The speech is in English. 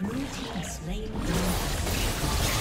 Blue team slain.